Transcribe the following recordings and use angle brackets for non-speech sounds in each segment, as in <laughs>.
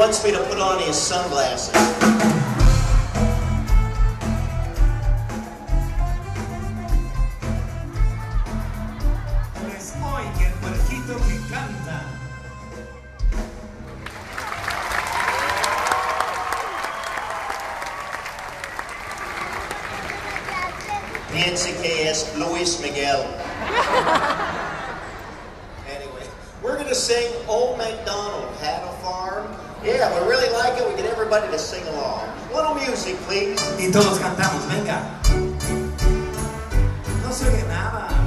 He wants me to put on his sunglasses. Pues hoy el puerquito que canta. Piense que es Luis Miguel. <laughs> anyway, we're going to sing Old MacDonald Had a Farm. Yeah, we really like it. We get everybody to sing along. Little music, please. Y todos cantamos, venga. No se oye nada.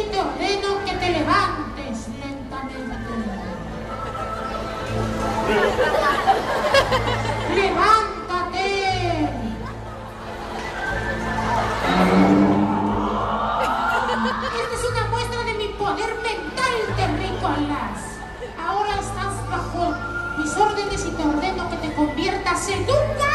Y te ordeno que te levantes lentamente. ¡Levántate! Esta es una muestra de mi poder mental, terrícolas. Ahora estás bajo mis órdenes y te ordeno que te conviertas en un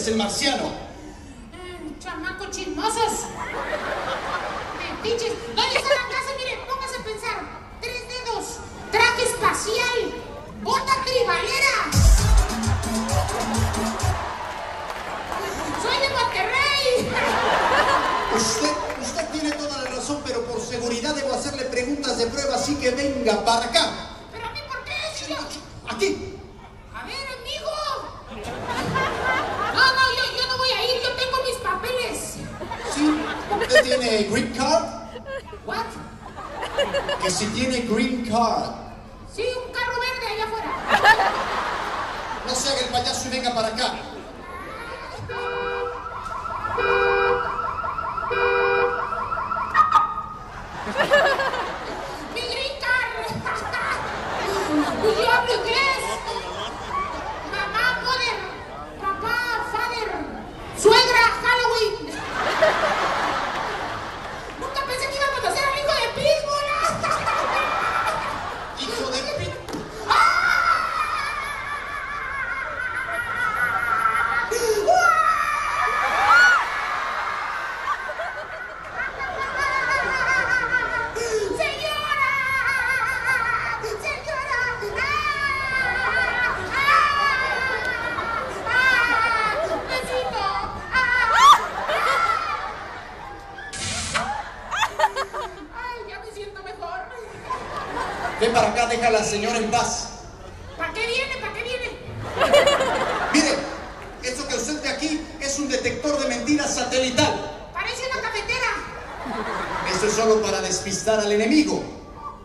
es el marciano. Mm, Chamacos chismosos. ¿Dónde está la casa? Mire, póngase a pensar. Tres dedos. Traje espacial. Bota tribalera. Soy de Monterrey. Usted, usted tiene toda la razón, pero por seguridad debo hacerle preguntas de prueba, así que venga para acá. ¿Pero a mí por qué? Yo... Aquí. Tiene green card? What? Que si tiene green card. Sí, un carro verde allá afuera. No sea que el payaso venga para acá. Deja a la señora en paz. ¿Para qué viene? ¿Para qué viene? <laughs> Mire, eso que usted ve aquí es un detector de mentiras satelital. Parece una cafetera. Esto es solo para despistar al enemigo.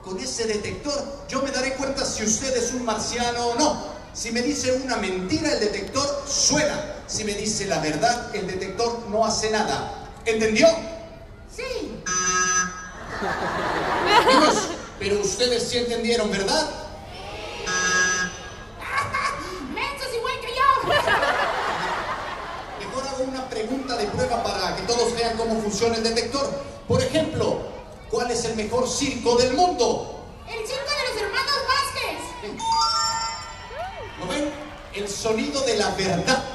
Con ese detector yo me daré cuenta si usted es un marciano o no. Si me dice una mentira, el detector suena. Si me dice la verdad, el detector no hace nada. ¿Entendió? Sí. Amigos, pero ustedes sí entendieron, ¿verdad? Mensos igual que yo. Mejor hago una pregunta de prueba cómo funciona el detector. Por ejemplo, ¿cuál es el mejor circo del mundo? El circo de los hermanos Vázquez. ¿Lo ven? El sonido de la verdad.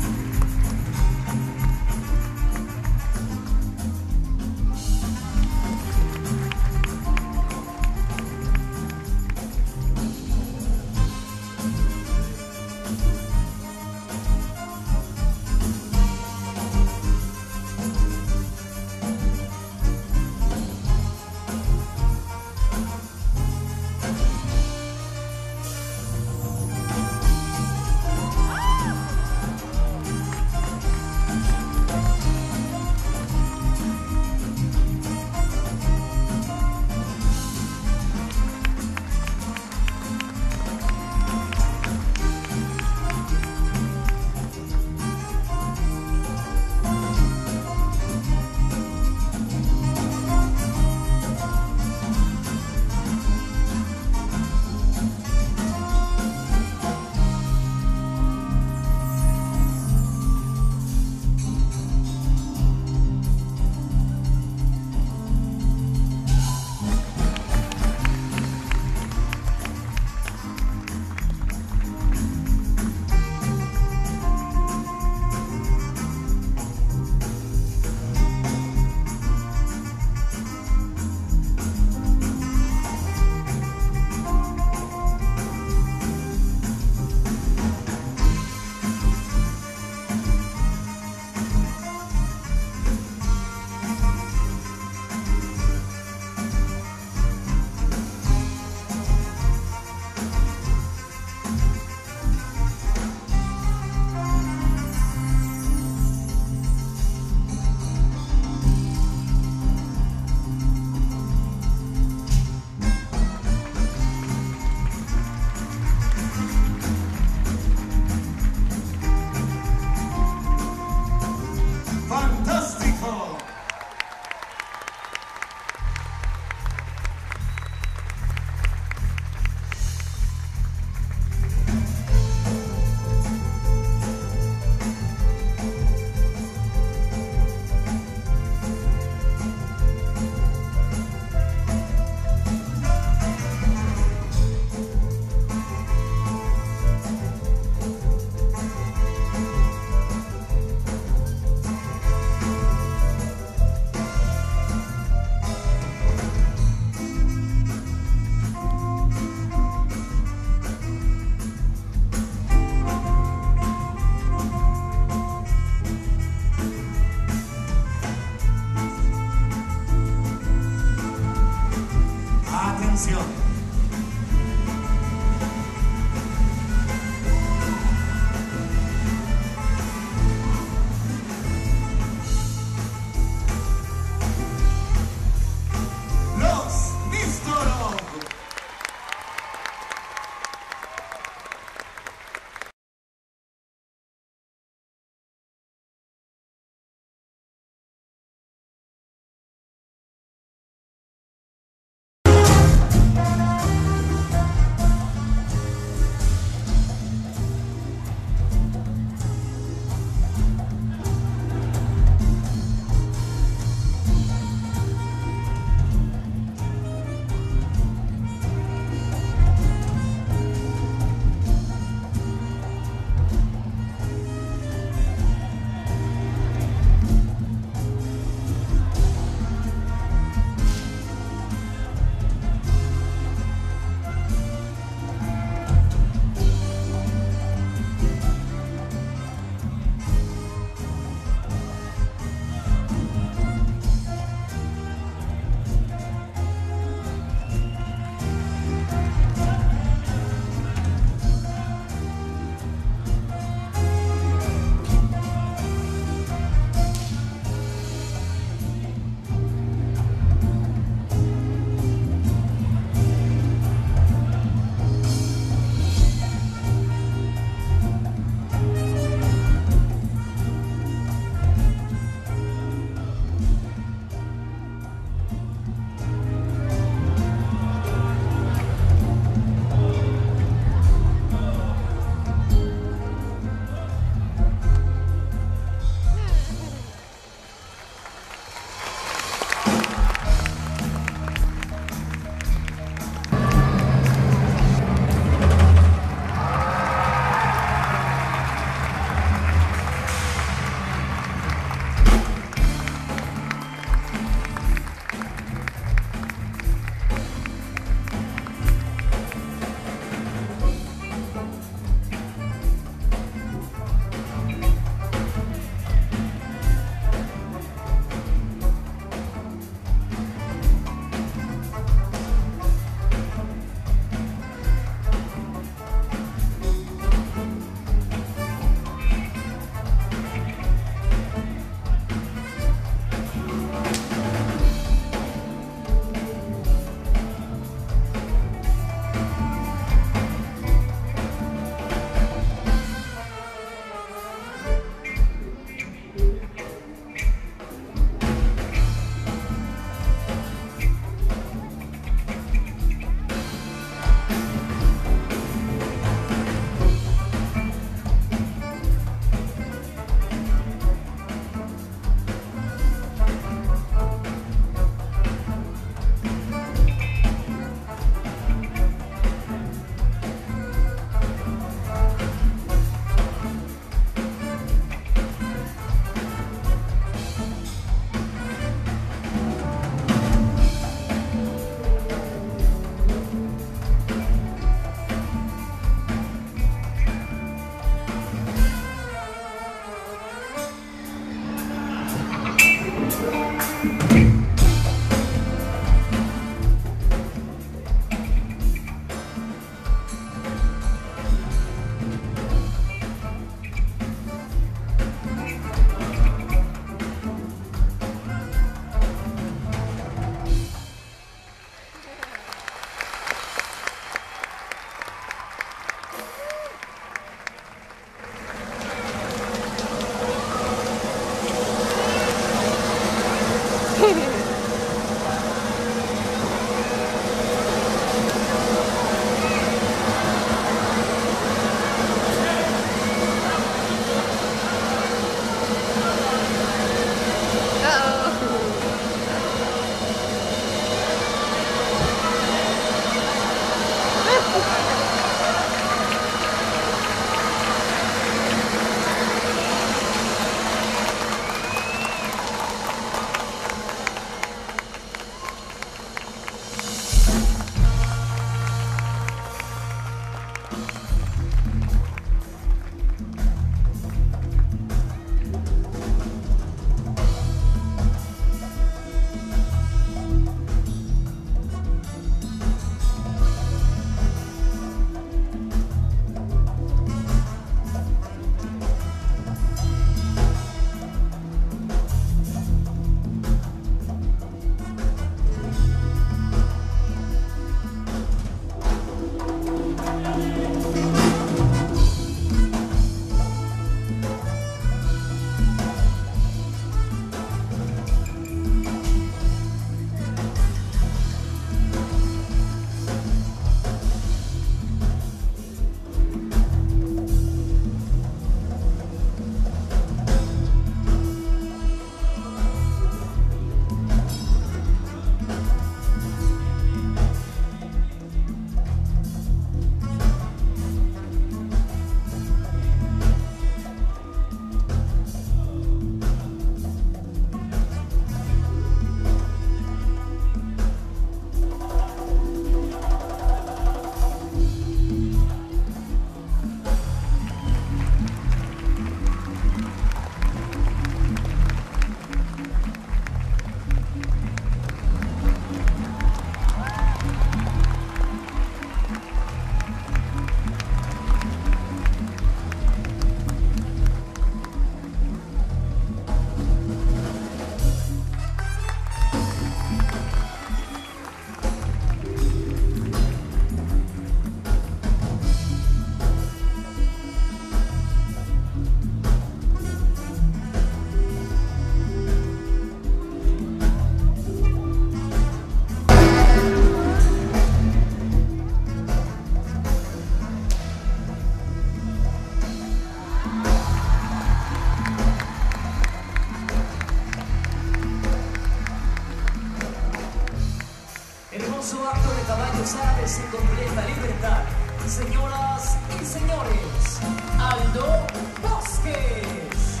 Concurso acto de caballos aves en completa libertad. Señoras y señores, Aldo Bosques.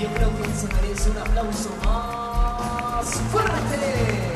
Yo creo que se merece un aplauso más fuerte.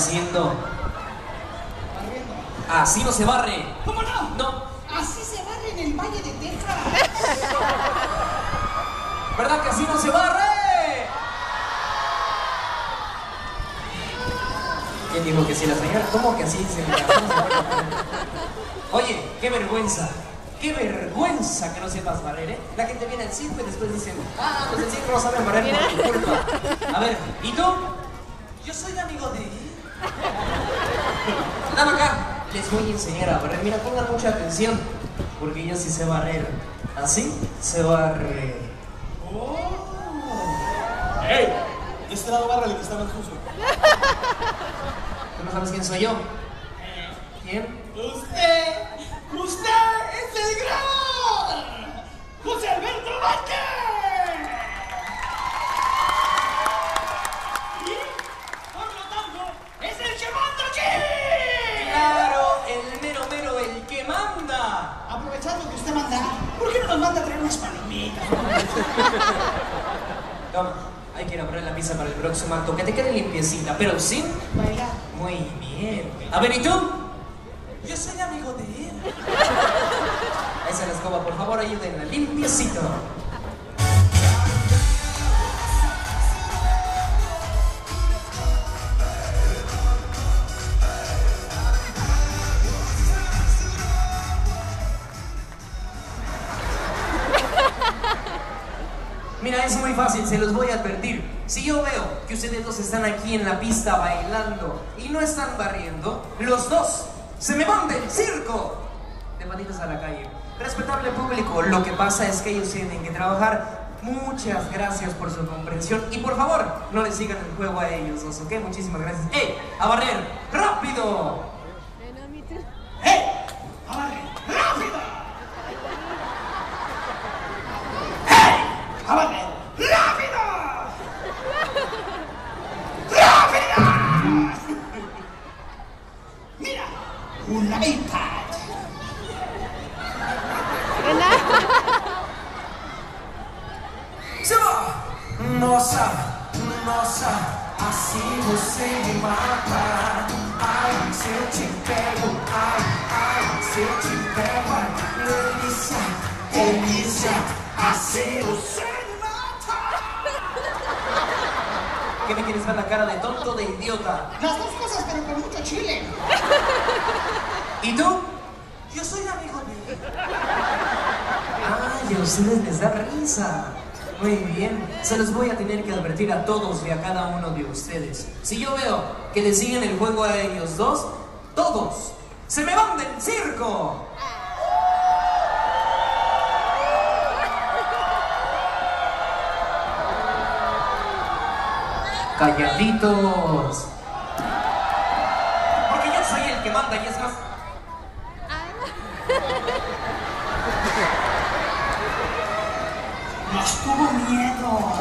Haciendo? Así no se barre. ¿Cómo no? No, Así se barre en el Valle de Texas. <laughs> ¿verdad que así no se barre? ¿Quién dijo que sí la señora? ¿Cómo que así se barre? Oye, qué vergüenza. Qué vergüenza que no sepas barrer, ¿eh? La gente viene al circo y después dicen, ah, pues el circo no sabe barrer por tu culpa. A ver, ¿y tú? Yo soy amigo de... <laughs> Dame acá. Les voy a enseñar a barrer. Mira, pongan mucha atención. Porque yo sí sé barrer. Así se barre. ¡Ey! De este lado bárrale que está más sucio. <laughs> ¿Tú no sabes quién soy yo? ¿Quién? ¡Usted! ¡Usted es el gran! ¡José Alberto Vázquez! Y, por lo tanto, es el que manda aquí. Claro, el mero mero, el que manda. Aprovechando que usted manda, ¿por qué no nos manda a traer unas palomitas? <laughs> Toma, hay que ir a poner la pizza para el próximo acto. Que te quede limpiecita, pero sí. Bailar. Muy bien. A ver, ¿y tú? Yo soy amigo de él. <laughs> Esa es la escoba, por favor, ayúdenla. Limpiecito. Se los voy a advertir. Si yo veo que ustedes dos están aquí en la pista bailando y no están barriendo, los dos se me van del circo de patitas a la calle. Respetable público, lo que pasa es que ellos tienen que trabajar. Muchas gracias por su comprensión y por favor, no le sigan el juego a ellos dos, ¿ok? Muchísimas gracias. ¡Ey! ¡A barrer! ¡Rápido! Que le siguen el juego a ellos dos, todos se me van del circo. Calladitos. Porque yo soy el que manda y es más. Nos tuvo miedo.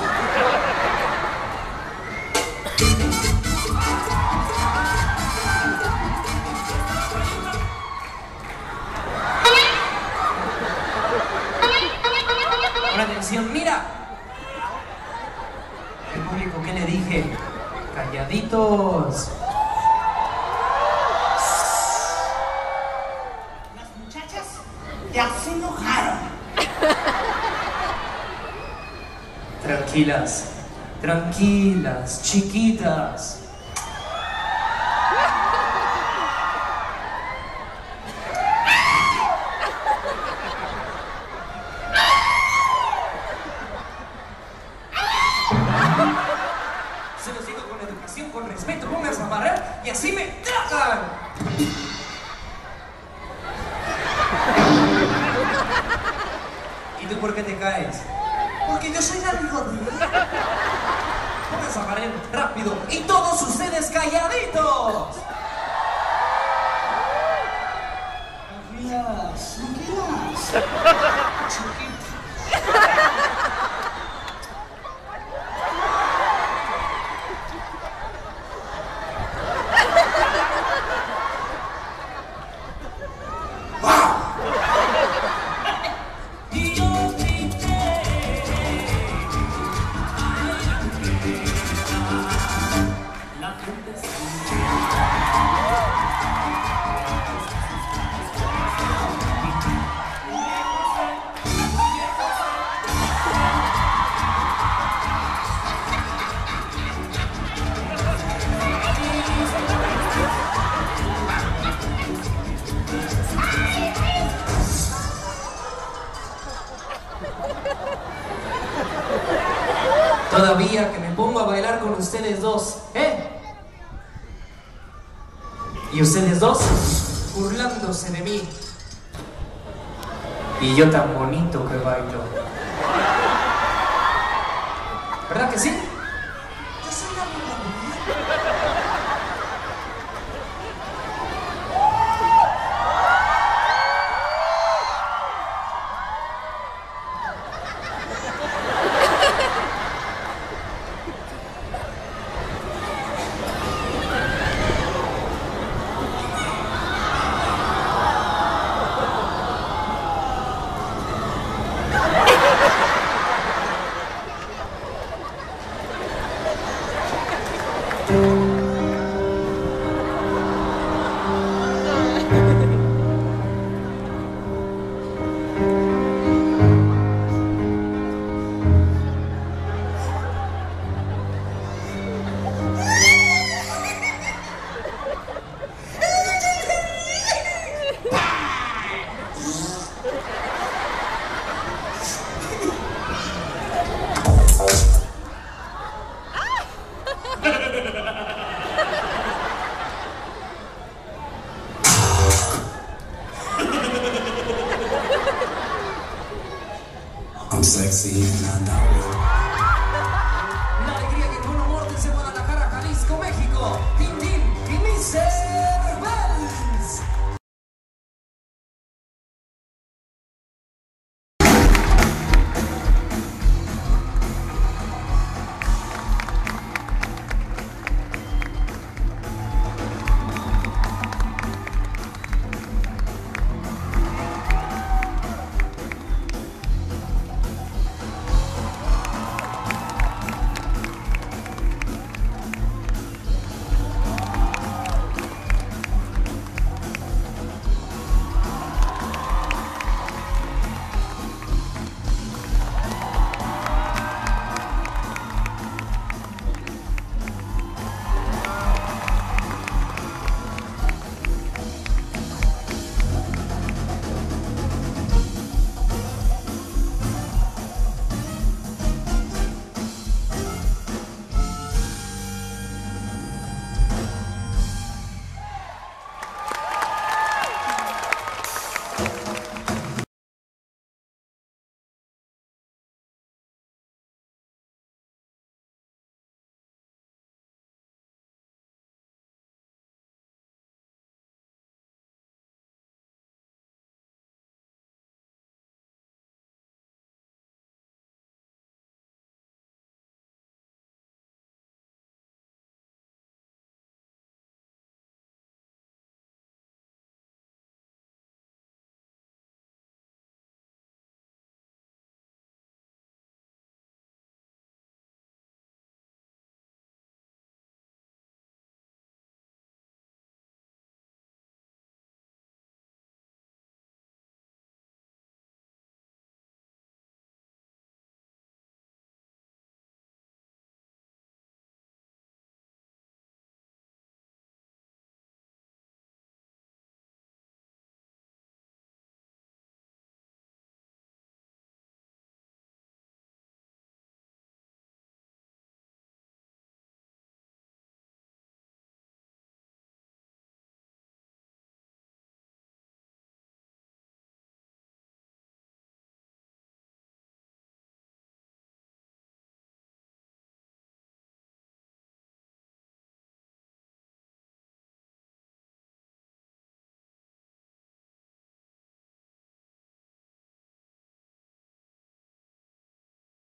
Las muchachas ya se enojaron. Tranquilas, tranquilas, chiquitas. Que me pongo a bailar con ustedes dos, ¿eh? Y ustedes dos burlándose de mí. Y yo tan bonito que bailo. ¿Verdad que sí?